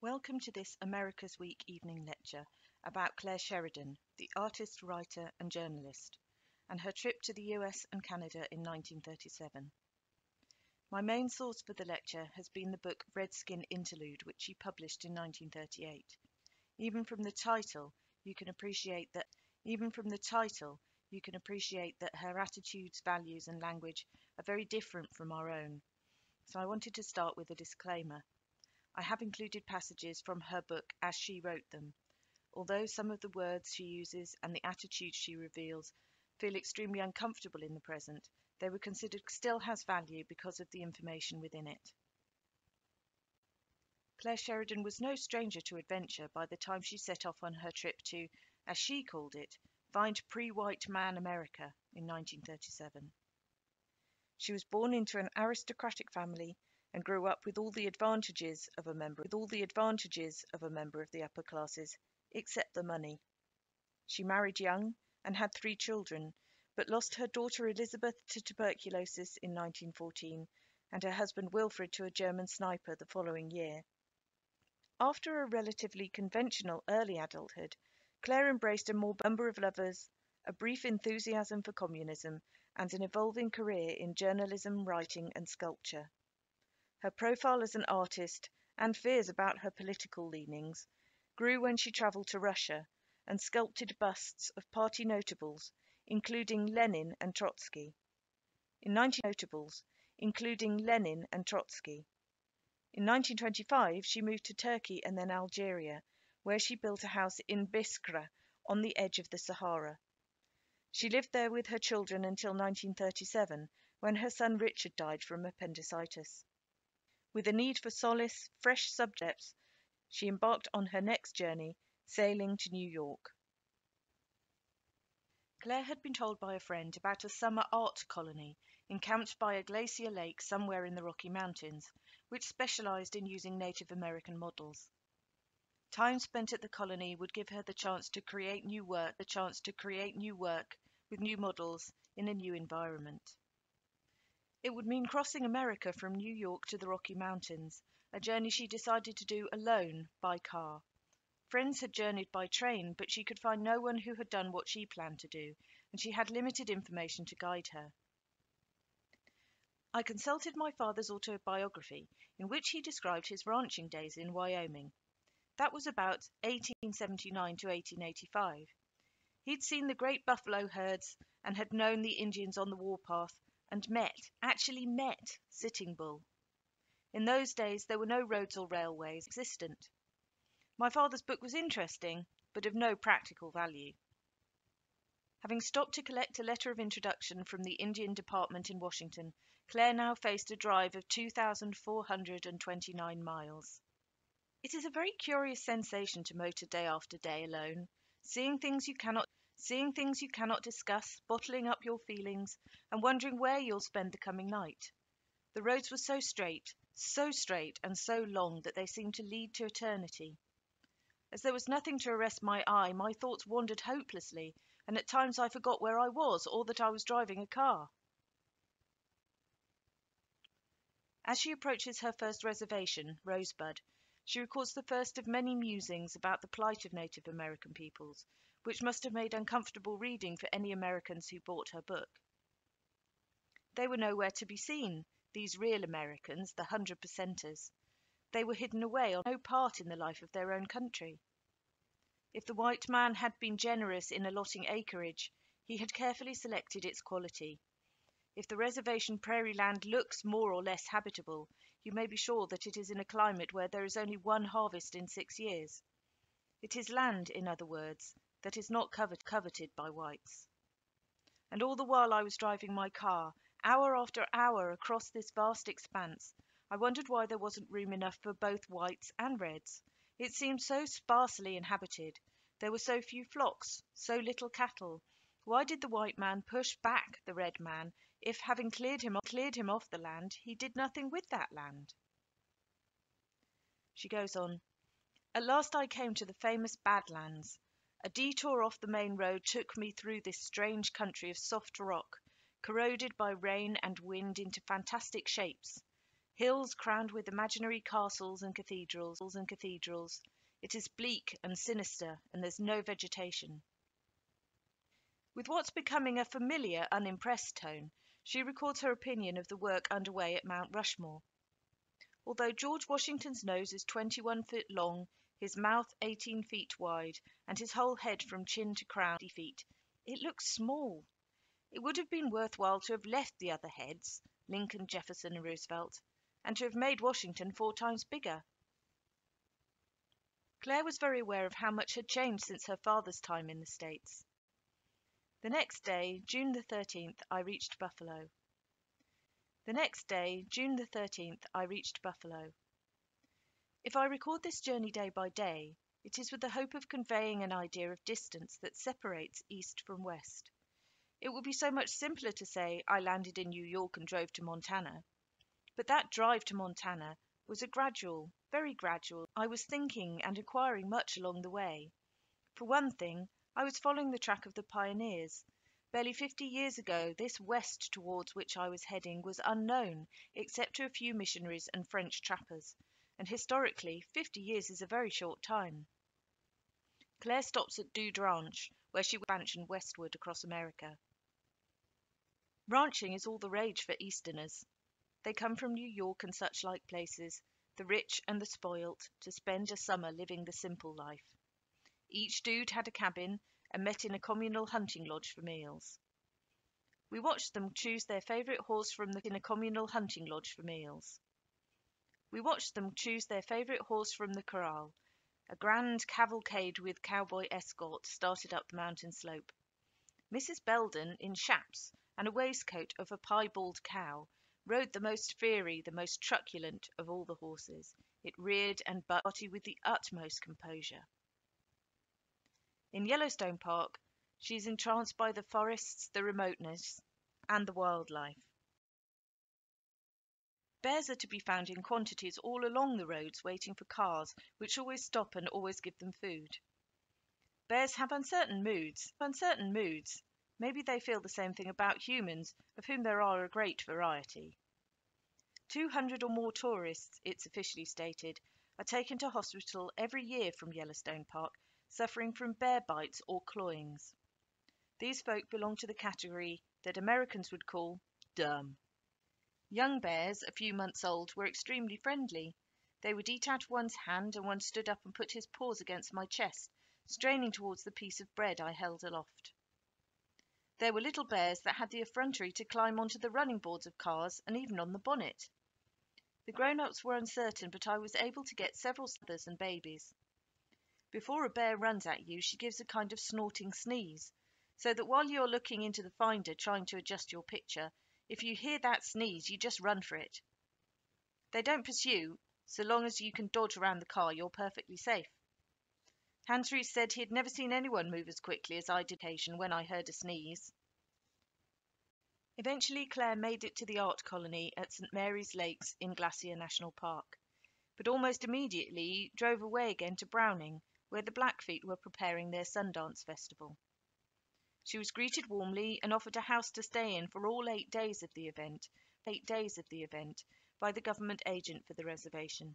Welcome to this America's Week evening lecture about Clare Sheridan, the artist, writer, and journalist, and her trip to the US and Canada in 1937. My main source for the lecture has been the book Redskin Interlude, which she published in 1938. Even from the title, you can appreciate that even from the title, you can appreciate that her attitudes, values, and language are very different from our own. So I wanted to start with a disclaimer. I have included passages from her book as she wrote them. Although some of the words she uses and the attitudes she reveals feel extremely uncomfortable in the present, they were considered still has value because of the information within it. Clare Sheridan was no stranger to adventure by the time she set off on her trip to, as she called it, find pre-white man America in 1937. She was born into an aristocratic family and grew up with all the advantages of a member with all the advantages of a member of the upper classes, except the money. She married young and had three children, but lost her daughter Elizabeth to tuberculosis in 1914 and her husband Wilfred to a German sniper the following year. After a relatively conventional early adulthood, Clare embraced a more number of lovers, a brief enthusiasm for communism, and an evolving career in journalism, writing, and sculpture. Her profile as an artist, and fears about her political leanings, grew when she travelled to Russia and sculpted busts of party notables, including Lenin and Trotsky. In 19 notables, including Lenin and Trotsky. In 1925, she moved to Turkey and then Algeria, where she built a house in Biskra on the edge of the Sahara. She lived there with her children until 1937, when her son Richard died from appendicitis. With a need for solace, fresh subjects, she embarked on her next journey, sailing to New York. Clare had been told by a friend about a summer art colony encamped by a glacier lake somewhere in the Rocky Mountains, which specialized in using Native American models. Time spent at the colony would give her the chance to create new work, the chance to create new work with new models in a new environment. It would mean crossing America from New York to the Rocky Mountains, a journey she decided to do alone by car. Friends had journeyed by train, but she could find no one who had done what she planned to do, and she had limited information to guide her. I consulted my father's autobiography, in which he described his ranching days in Wyoming. That was about 1879 to 1885. He'd seen the great buffalo herds and had known the Indians on the warpath and met, actually met, Sitting Bull. In those days there were no roads or railways existent. My father's book was interesting, but of no practical value. Having stopped to collect a letter of introduction from the Indian Department in Washington, Clare now faced a drive of 2,429 miles. It is a very curious sensation to motor day after day alone, seeing things you cannot seeing things you cannot discuss, bottling up your feelings, and wondering where you'll spend the coming night. The roads were so straight, so straight and so long that they seemed to lead to eternity. As there was nothing to arrest my eye, my thoughts wandered hopelessly, and at times I forgot where I was or that I was driving a car. As she approaches her first reservation, Rosebud, she records the first of many musings about the plight of Native American peoples, which must have made uncomfortable reading for any Americans who bought her book. They were nowhere to be seen, these real Americans, the hundred percenters. They were hidden away, on no part in the life of their own country. If the white man had been generous in allotting acreage, he had carefully selected its quality. If the reservation prairie land looks more or less habitable, you may be sure that it is in a climate where there is only one harvest in six years. It is land, in other words, that is not covered, coveted by whites. And all the while I was driving my car, hour after hour across this vast expanse, I wondered why there wasn't room enough for both whites and reds. It seemed so sparsely inhabited. There were so few flocks, so little cattle. Why did the white man push back the red man if, having cleared him, cleared him off the land, he did nothing with that land? She goes on. At last I came to the famous Badlands. A detour off the main road took me through this strange country of soft rock, corroded by rain and wind into fantastic shapes. hills crowned with imaginary castles and cathedrals and cathedrals. It is bleak and sinister, and there's no vegetation. With what's becoming a familiar, unimpressed tone, she records her opinion of the work under way at Mount Rushmore. Although George Washington's nose is 21 feet long, his mouth 18 feet wide, and his whole head from chin to crown 50 feet, it looks small. It would have been worth while to have left the other heads, Lincoln, Jefferson, and Roosevelt, and to have made Washington four times bigger. Clare was very aware of how much had changed since her father's time in the States. The next day, June the 13th, I reached Buffalo. The next day, June the 13th, I reached Buffalo. If I record this journey day by day, it is with the hope of conveying an idea of distance that separates East from West. It would be so much simpler to say I landed in New York and drove to Montana. But that drive to Montana was a gradual, very gradual. I was thinking and acquiring much along the way. For one thing, I was following the track of the pioneers. Barely fifty years ago, this west towards which I was heading was unknown, except to a few missionaries and French trappers, and historically, fifty years is a very short time. Clare stops at Dude Ranch, where she expansion westward across America. Ranching is all the rage for Easterners. They come from New York and such like places, the rich and the spoilt, to spend a summer living the simple life. Each dude had a cabin and met in a communal hunting lodge for meals. We watched them choose their favorite horse from the in a communal hunting lodge for meals. We watched them choose their favorite horse from the corral. A grand cavalcade with cowboy escort started up the mountain slope. Mrs. Belden, in chaps and a waistcoat of a piebald cow, rode the most fiery, the most truculent of all the horses. It reared and butted with the utmost composure. In Yellowstone Park, she is entranced by the forests, the remoteness, and the wildlife. Bears are to be found in quantities all along the roads waiting for cars, which always stop and always give them food. Bears have uncertain moods, uncertain moods. Maybe they feel the same thing about humans, of whom there are a great variety. Two hundred or more tourists, it's officially stated, are taken to hospital every year from Yellowstone Park suffering from bear bites or clawings. These folk belong to the category that Americans would call dumb. Young bears, a few months old, were extremely friendly. They would eat out of one's hand, and one stood up and put his paws against my chest, straining towards the piece of bread I held aloft. There were little bears that had the effrontery to climb onto the running boards of cars and even on the bonnet. The grown ups were uncertain, but I was able to get several mothers and babies. Before a bear runs at you, she gives a kind of snorting sneeze, so that while you're looking into the finder trying to adjust your picture, if you hear that sneeze, you just run for it. They don't pursue, so long as you can dodge around the car, you're perfectly safe. Hans Roos said he had never seen anyone move as quickly as I did when I heard a sneeze. Eventually, Clare made it to the art colony at St. Mary's Lakes in Glacier National Park, but almost immediately drove away again to Browning, where the Blackfeet were preparing their Sundance Festival. She was greeted warmly and offered a house to stay in for all eight days of the event, eight days of the event, by the government agent for the reservation.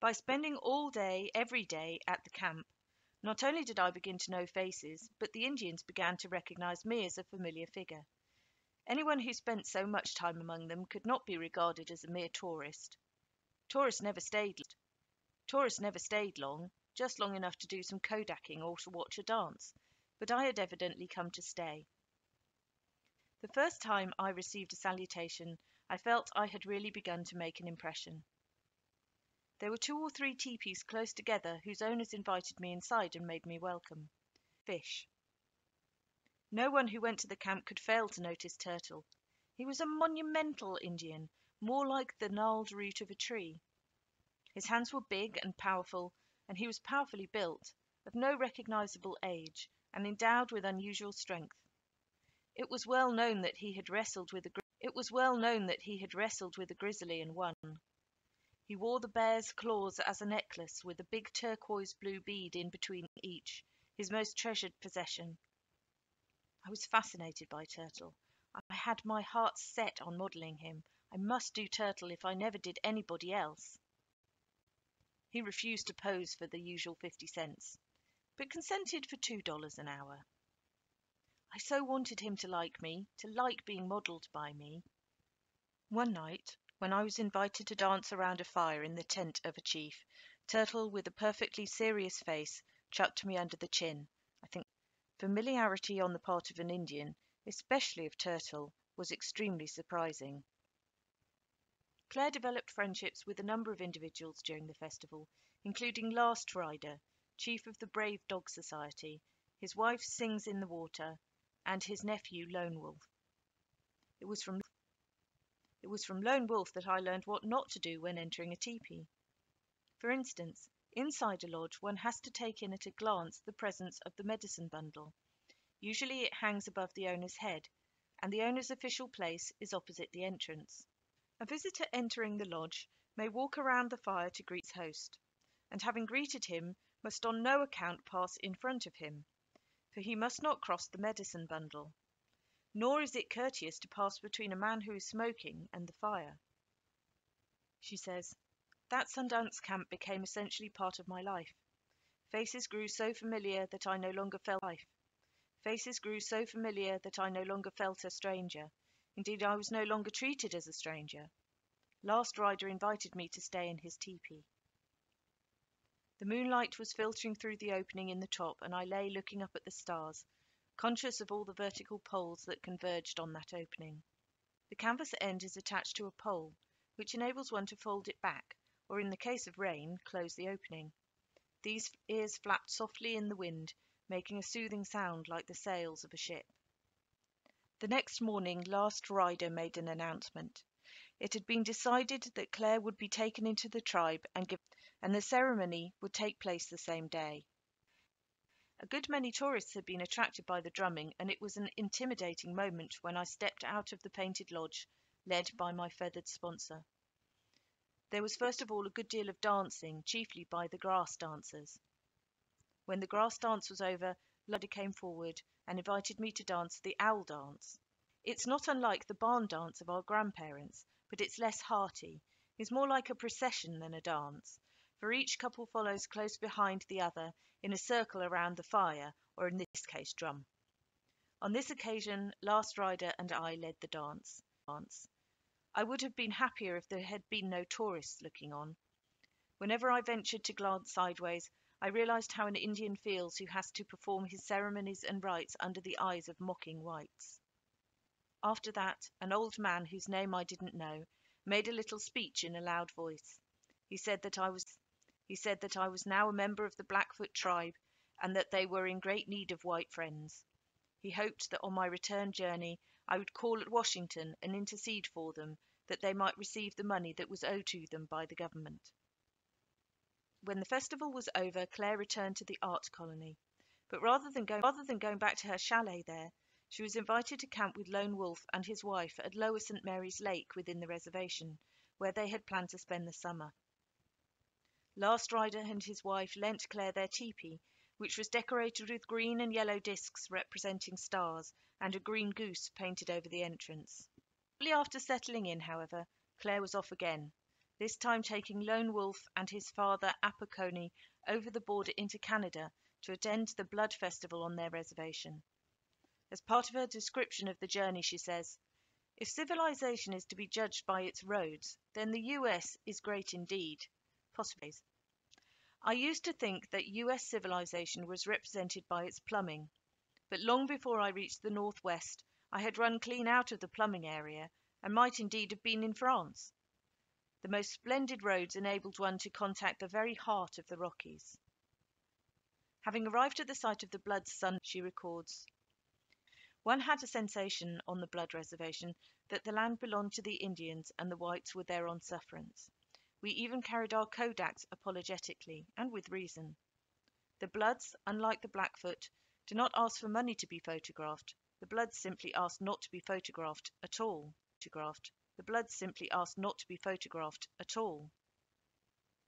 By spending all day, every day, at the camp, not only did I begin to know faces, but the Indians began to recognize me as a familiar figure. Anyone who spent so much time among them could not be regarded as a mere tourist. Tourists never stayed. Tourists never stayed long, just long enough to do some kodaking or to watch a dance, but I had evidently come to stay. The first time I received a salutation, I felt I had really begun to make an impression. There were two or three teepees close together whose owners invited me inside and made me welcome. Fish. No one who went to the camp could fail to notice Turtle. He was a monumental Indian, more like the gnarled root of a tree. His hands were big and powerful, and he was powerfully built, of no recognizable age, and endowed with unusual strength. It was well known that he had wrestled with a it was well known that he had wrestled with a grizzly and won. He wore the bear's claws as a necklace, with a big turquoise blue bead in between each, his most treasured possession. I was fascinated by Turtle. I had my heart set on modelling him. I must do Turtle if I never did anybody else." He refused to pose for the usual fifty cents, but consented for two dollars an hour. I so wanted him to like me, to like being modelled by me. One night, when I was invited to dance around a fire in the tent of a chief, Turtle, with a perfectly serious face, chucked me under the chin. I think familiarity on the part of an Indian, especially of Turtle, was extremely surprising. Clare developed friendships with a number of individuals during the festival, including Last Rider, chief of the Brave Dog Society, his wife Sings in the Water, and his nephew Lone Wolf. It was from it was from Lone Wolf that I learned what not to do when entering a teepee. For instance, inside a lodge one has to take in at a glance the presence of the medicine bundle. Usually it hangs above the owner's head, and the owner's official place is opposite the entrance. A visitor entering the lodge may walk around the fire to greet his host, and having greeted him, must on no account pass in front of him, for he must not cross the medicine bundle. Nor is it courteous to pass between a man who is smoking and the fire. She says, That Sundance camp became essentially part of my life. Faces grew so familiar that I no longer felt life. Faces grew so familiar that I no longer felt a stranger, Indeed, I was no longer treated as a stranger. Last Rider invited me to stay in his tepee. The moonlight was filtering through the opening in the top, and I lay looking up at the stars, conscious of all the vertical poles that converged on that opening. The canvas end is attached to a pole, which enables one to fold it back, or in the case of rain, close the opening. These ears flapped softly in the wind, making a soothing sound like the sails of a ship. The next morning Last Rider made an announcement. It had been decided that Clare would be taken into the tribe and and the ceremony would take place the same day. A good many tourists had been attracted by the drumming, and it was an intimidating moment when I stepped out of the painted lodge, led by my feathered sponsor. There was first of all a good deal of dancing, chiefly by the grass dancers. When the grass dance was over, Ludda came forward and invited me to dance the owl dance. It's not unlike the barn dance of our grandparents, but it's less hearty, is more like a procession than a dance, for each couple follows close behind the other in a circle around the fire, or in this case drum. On this occasion, Last Rider and I led the dance. I would have been happier if there had been no tourists looking on. Whenever I ventured to glance sideways, I realized how an Indian feels who has to perform his ceremonies and rites under the eyes of mocking whites. After that, an old man whose name I didn't know made a little speech in a loud voice. He said that I was he said that I was now a member of the Blackfoot tribe and that they were in great need of white friends. He hoped that on my return journey I would call at Washington and intercede for them that they might receive the money that was owed to them by the government. When the festival was over, Clare returned to the art colony, but rather than, go, rather than going back to her chalet there, she was invited to camp with Lone Wolf and his wife at Lower St. Mary's Lake within the reservation, where they had planned to spend the summer. Last Rider and his wife lent Clare their tepee, which was decorated with green and yellow discs representing stars and a green goose painted over the entrance. Shortly after settling in, however, Clare was off again, this time taking Lone Wolf and his father Apocony over the border into Canada to attend the Blood Festival on their reservation. As part of her description of the journey, she says, If civilization is to be judged by its roads, then the US is great indeed. Possibly. I used to think that US civilization was represented by its plumbing, but long before I reached the Northwest, I had run clean out of the plumbing area and might indeed have been in France. The most splendid roads enabled one to contact the very heart of the Rockies. Having arrived at the site of the Blood Sun, she records, one had a sensation on the Blood Reservation that the land belonged to the Indians and the whites were there on sufferance. We even carried our Kodaks apologetically, and with reason. The Bloods, unlike the Blackfoot, do not ask for money to be photographed. The Bloods simply ask not to be photographed at all. Photographed. The Bloods simply ask not to be photographed at all.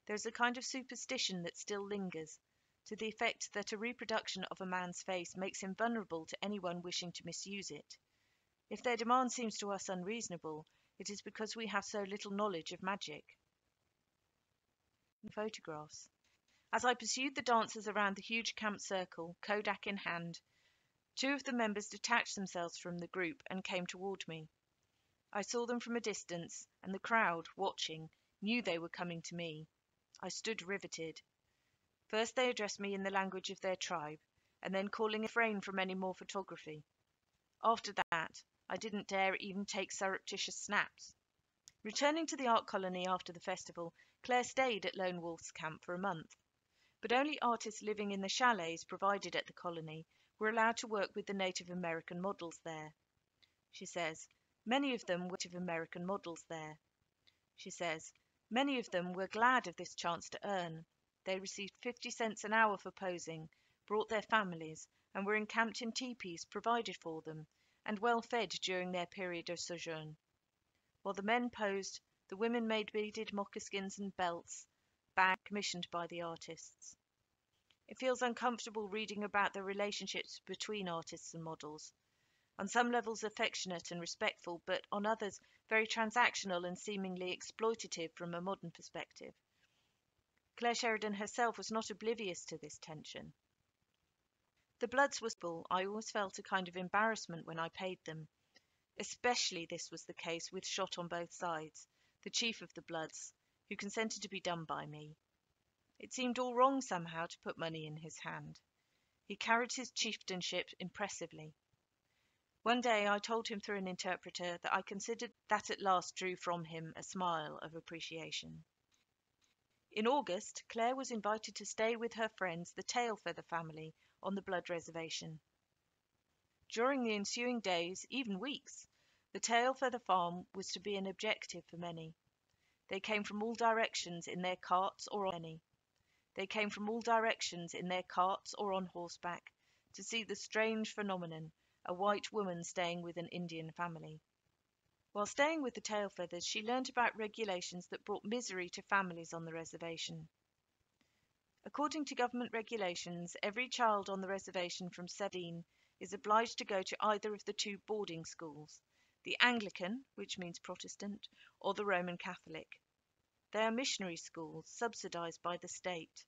There is a kind of superstition that still lingers, to the effect that a reproduction of a man's face makes him vulnerable to anyone wishing to misuse it. If their demand seems to us unreasonable, It is because we have so little knowledge of magic. Photographs. As I pursued the dancers around the huge camp circle, kodak in hand, two of the members detached themselves from the group and came toward me. I saw them from a distance, and the crowd, watching, knew they were coming to me. I stood riveted. First they addressed me in the language of their tribe, and then calling a refrain from any more photography. After that, I didn't dare even take surreptitious snaps. Returning to the art colony after the festival, Claire stayed at Lone Wolf's camp for a month. But only artists living in the chalets provided at the colony were allowed to work with the Native American models there. She says, many of them were Native American models there. She says, many of them were glad of this chance to earn. They received 50 cents an hour for posing, brought their families, and were encamped in teepees provided for them, and well fed during their period of sojourn. While the men posed, the women made beaded moccasins and belts, bags commissioned by the artists. It feels uncomfortable reading about the relationships between artists and models. On some levels affectionate and respectful, but on others very transactional and seemingly exploitative from a modern perspective. Clare Sheridan herself was not oblivious to this tension. The Bloods were full. I always felt a kind of embarrassment when I paid them. Especially this was the case with Shot on both sides, the chief of the Bloods, who consented to be done by me. It seemed all wrong somehow to put money in his hand. He carried his chieftainship impressively. One day I told him through an interpreter that I considered that at last drew from him a smile of appreciation. In August, Clare was invited to stay with her friends, the Tailfeather family, on the Blood Reservation. During the ensuing days, even weeks, the Tailfeather farm was to be an objective for many. They came from all directions in their carts or on any. They came from all directions in their carts or on horseback to see the strange phenomenon, a white woman staying with an Indian family. While staying with the Tailfeathers, she learned about regulations that brought misery to families on the reservation. According to government regulations, every child on the reservation from 17 is obliged to go to either of the two boarding schools, the Anglican, which means Protestant, or the Roman Catholic. They are missionary schools, subsidized by the state.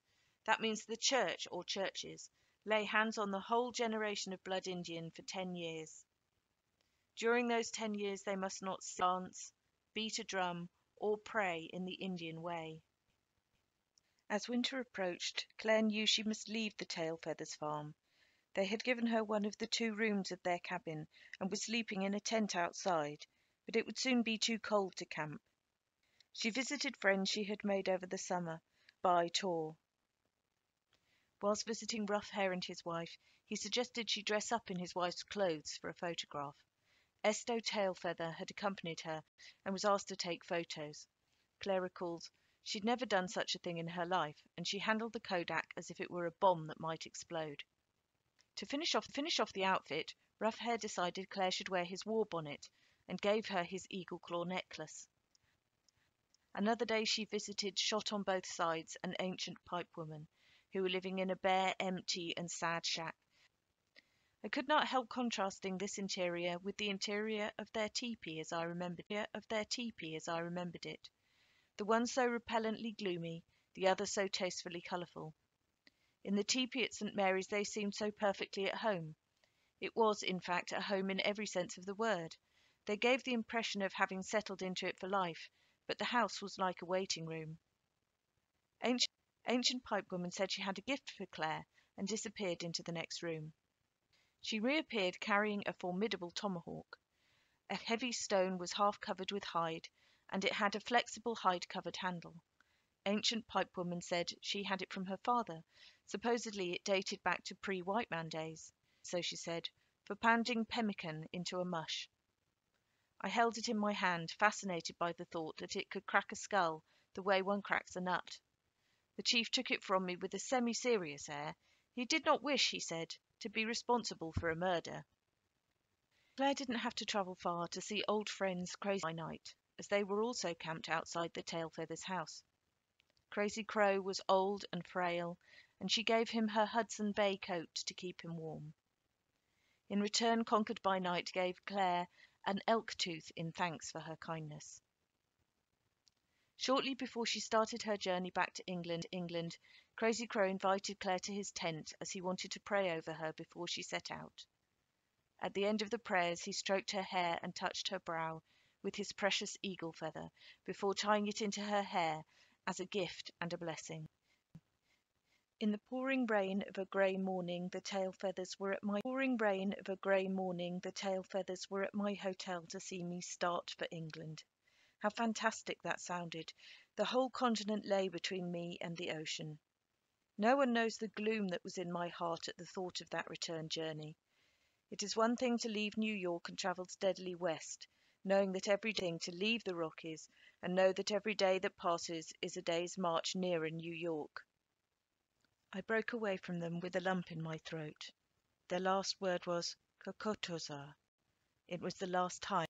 That means the church or churches lay hands on the whole generation of Blood Indian for 10 years. During those 10 years they must not dance, beat a drum, or pray in the Indian way. As winter approached, Clare knew she must leave the Tailfeathers farm. They had given her one of the two rooms of their cabin and were sleeping in a tent outside, but it would soon be too cold to camp. She visited friends she had made over the summer, by tour. Whilst visiting Rough Hair and his wife, he suggested she dress up in his wife's clothes for a photograph. Esto Tailfeather had accompanied her and was asked to take photos. Clare recalls, she'd never done such a thing in her life, and she handled the Kodak as if it were a bomb that might explode. To finish off, finish off the outfit, Rough Hair decided Clare should wear his war bonnet and gave her his eagle claw necklace. Another day she visited, shot on both sides, an ancient pipe woman, who were living in a bare, empty, and sad shack. I could not help contrasting this interior with the interior of their teepee as I remembered it, of their teepee as I remembered it. The one so repellently gloomy, the other so tastefully colourful. In the teepee at St Mary's they seemed so perfectly at home. It was, in fact, a home in every sense of the word. They gave the impression of having settled into it for life, but the house was like a waiting room. Ancient, ancient pipewoman said she had a gift for Clare and disappeared into the next room. She reappeared carrying a formidable tomahawk. A heavy stone was half covered with hide, and it had a flexible hide covered handle. Ancient pipewoman said she had it from her father. Supposedly it dated back to pre white man days, so she said, for pounding pemmican into a mush. I held it in my hand, fascinated by the thought that it could crack a skull the way one cracks a nut. The chief took it from me with a semi serious air. He did not wish, he said, to be responsible for a murder. Clare didn't have to travel far to see old friends Crazy by night, as they were also camped outside the Tailfeathers' house. Crazy Crow was old and frail, and she gave him her Hudson Bay coat to keep him warm. In return, Conquered by Night gave Clare an elk tooth in thanks for her kindness. Shortly before she started her journey back to England, England, Crazy Crow invited Clare to his tent as he wanted to pray over her before she set out. At the end of the prayers, he stroked her hair and touched her brow with his precious eagle feather before tying it into her hair as a gift and a blessing. In the pouring rain of a grey morning, the tail feathers were at my pouring rain of a grey morning, the tail feathers were at my hotel to see me start for England. How fantastic that sounded! The whole continent lay between me and the ocean. No one knows the gloom that was in my heart at the thought of that return journey. It is one thing to leave New York and travel steadily west, knowing that every thing to leave the Rockies and know that every day that passes is a day's march nearer New York. I broke away from them with a lump in my throat. Their last word was Kokotoza. It was the last time